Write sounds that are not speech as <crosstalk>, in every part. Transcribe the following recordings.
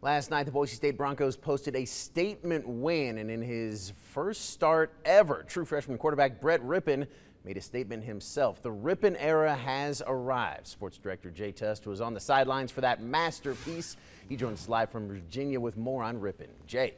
Last night, the Boise State Broncos posted a statement win, and in his first start ever, true freshman quarterback Brett Rypien made a statement himself. The Rypien era has arrived. Sports director Jay Tust was on the sidelines for that masterpiece. He joins us live from Virginia with more on Rypien. Jay.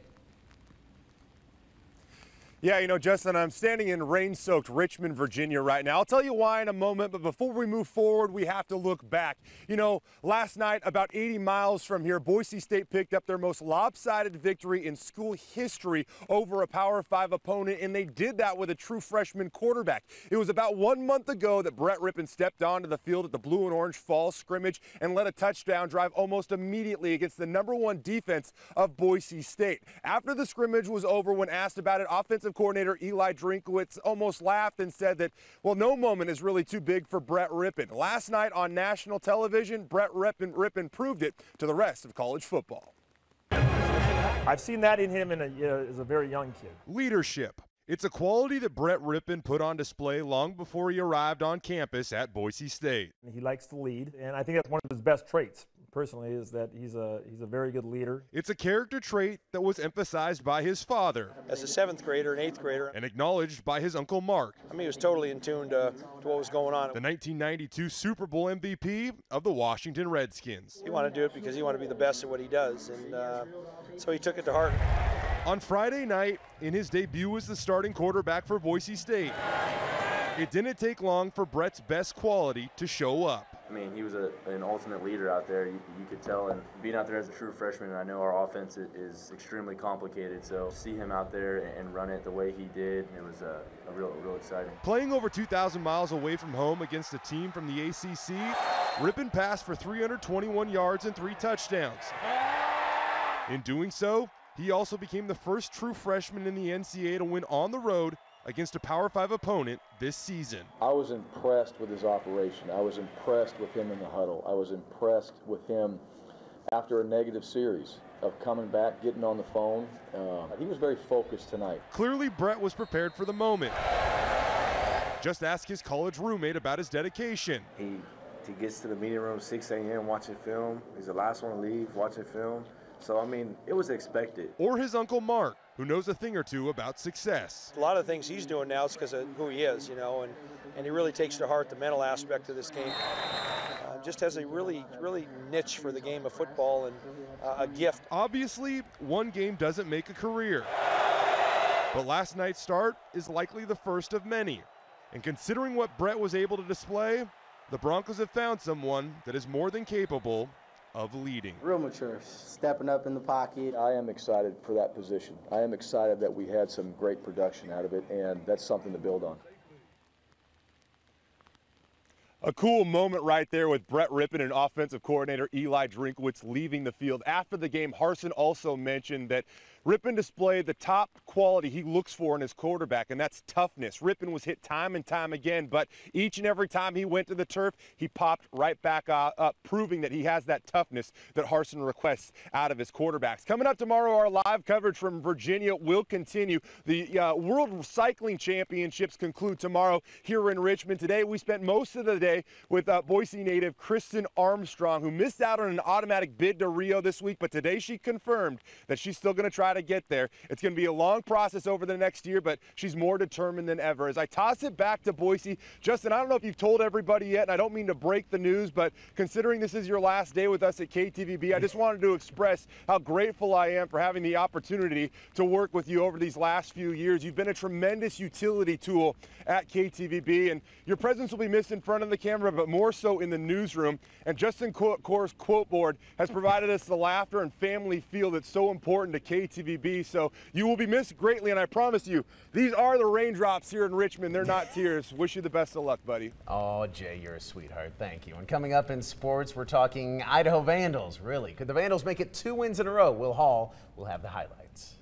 Yeah, you know, Justin, I'm standing in rain soaked Richmond, Virginia right now. I'll tell you why in a moment, but before we move forward, we have to look back. You know, last night, about 80 miles from here, Boise State picked up their most lopsided victory in school history over a Power Five opponent, and they did that with a true freshman quarterback. It was about one month ago that Brett Rypien stepped onto the field at the blue and orange fall scrimmage and led a touchdown drive almost immediately against the number one defense of Boise State. After the scrimmage was over, when asked about it, offensive offensive coordinator Eli Drinkwitz almost laughed and said that, well, no moment is really too big for Brett Rypien. Last night on national television, Brett Rypien, Rypien proved it to the rest of college football. I've seen that in him in a, you know, as a very young kid. Leadership. It's a quality that Brett Rypien put on display long before he arrived on campus at Boise State. He likes to lead, and I think that's one of his best traits personally is that he's a he's a very good leader. It's a character trait that was emphasized by his father as a seventh grader and eighth grader, and acknowledged by his uncle Mark. I mean, he was totally in tune to, to what was going on. The 1992 Super Bowl MVP of the Washington Redskins. He wanted to do it because he wanted to be the best at what he does, and uh, so he took it to heart. On Friday night, in his debut as the starting quarterback for Boise State, it didn't take long for Brett's best quality to show up. I mean, he was a, an ultimate leader out there. You, you, could tell, and being out there as a true freshman, I know our offense is extremely complicated. So see him out there and run it the way he did, it was a, a real, real exciting. Playing over 2,000 miles away from home against a team from the ACC, Rypien passed for 321 yards and three touchdowns. In doing so, he also became the first true freshman in the NCAA to win on the road against a Power 5 opponent this season. I was impressed with his operation. I was impressed with him in the huddle. I was impressed with him after a negative series of coming back, getting on the phone. Uh, he was very focused tonight. Clearly, Brett was prepared for the moment. Just ask his college roommate about his dedication. He, he gets to the meeting room 6 a.m. watching film. He's the last one to leave watching film. So, I mean, it was expected. Or his uncle Mark, who knows a thing or two about success. A lot of things he's doing now is because of who he is, you know, and, and he really takes to heart the mental aspect of this game. Uh, just has a really, really niche for the game of football and uh, a gift. Obviously, one game doesn't make a career. But last night's start is likely the first of many. And considering what Brett was able to display, the Broncos have found someone that is more than capable of leading. Real mature, stepping up in the pocket. I am excited for that position. I am excited that we had some great production out of it, and that's something to build on. A cool moment right there with Brett Rypien and offensive coordinator Eli Drinkwitz leaving the field. After the game, Harsin also mentioned that Rypien displayed the top quality he looks for in his quarterback, and that's toughness. Rypien was hit time and time again, but each and every time he went to the turf, he popped right back up, proving that he has that toughness that Harsin requests out of his quarterbacks. Coming up tomorrow, our live coverage from Virginia will continue. The uh, World Cycling Championships conclude tomorrow here in Richmond. Today, we spent most of the day with uh, Boise native Kristin Armstrong, who missed out on an automatic bid to Rio this week, but today she confirmed that she's still going to try to get there. It's going to be a long process over the next year, but she's more determined than ever. As I toss it back to Boise, Justin, I don't know if you've told everybody yet, and I don't mean to break the news, but considering this is your last day with us at KTVB, I just wanted to express how grateful I am for having the opportunity to work with you over these last few years. You've been a tremendous utility tool at KTVB, and your presence will be missed in front of the camera, but more so in the newsroom. And Justin Core's quote board has <laughs> provided us the laughter and family feel that's so important to KTVB. KTVB. So you will be missed greatly, and I promise you, these are the raindrops here in Richmond. They're not <laughs> tears. Wish you the best of luck, buddy. Oh, Jay, you're a sweetheart. Thank you. And coming up in sports, we're talking Idaho Vandals. Really, could the Vandals make it two wins in a row? Will Hall will have the highlights.